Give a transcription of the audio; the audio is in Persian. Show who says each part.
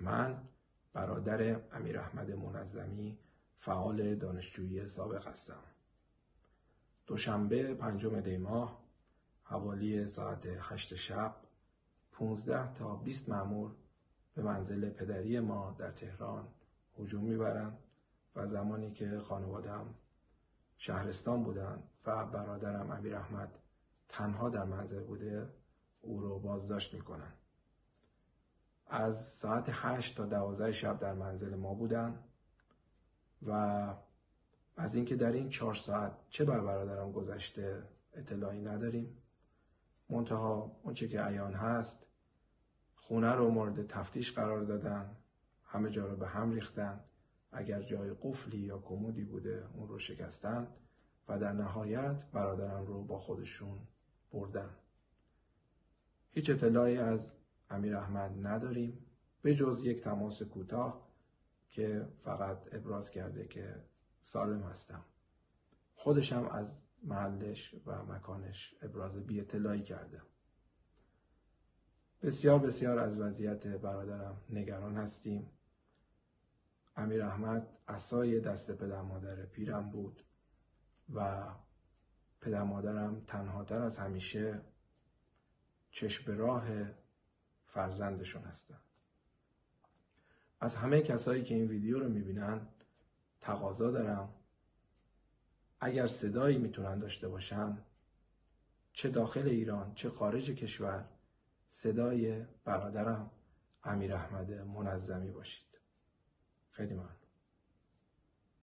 Speaker 1: من برادر امیر احمد منظمی فعال دانشجویی سابق هستم. دوشنبه پنجم دی ماه حوالی ساعت هشت شب 15 تا 20 مامور به منزل پدری ما در تهران هجوم می‌برند و زمانی که خانوادم شهرستان بودن و برادرم امیر احمد تنها در منزل بوده او رو بازداشت می‌کنن از ساعت هشت تا دوازده شب در منزل ما بودن و از اینکه در این چهار ساعت چه بر برادرم گذشته اطلاعی نداریم. منتها اونچه که عیان هست خونه رو مورد تفتیش قرار دادن همه جا رو به هم ریختن. اگر جای قفلی یا کمودی بوده اون رو شکستن و در نهایت برادرم رو با خودشون بردن. هیچ اطلاعی از امیر احمد نداریم به جز یک تماس کوتاه که فقط ابراز کرده که سالم هستم. خودشم از محلش و مکانش ابراز بی اطلاعی کرده. بسیار بسیار از وضعیت برادرم نگران هستیم. امیر احمد اسای دست پدر مادر پیرم بود و پدر مادرم تنهاتر از همیشه چشم راه فرزندشون هستن. از همه کسایی که این ویدیو رو می‌بینن تقاضا دارم. اگر صدایی می‌تونن داشته باشن چه داخل ایران چه خارج کشور صدای برادرم امیر احمد منظمی باشید. خیلی ممنون.